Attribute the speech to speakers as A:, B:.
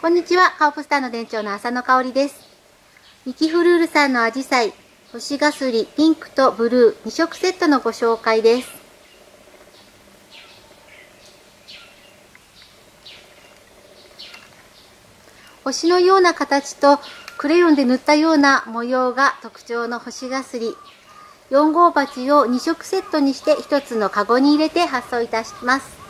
A: こんにちは、カープスターの店長の浅野香織です。ミキフルールさんのアジサイ、星ガスリ、ピンクとブルー2色セットのご紹介です。星のような形とクレヨンで塗ったような模様が特徴の星ガスリ。4号鉢を2色セットにして1つのカゴに入れて発送いたします。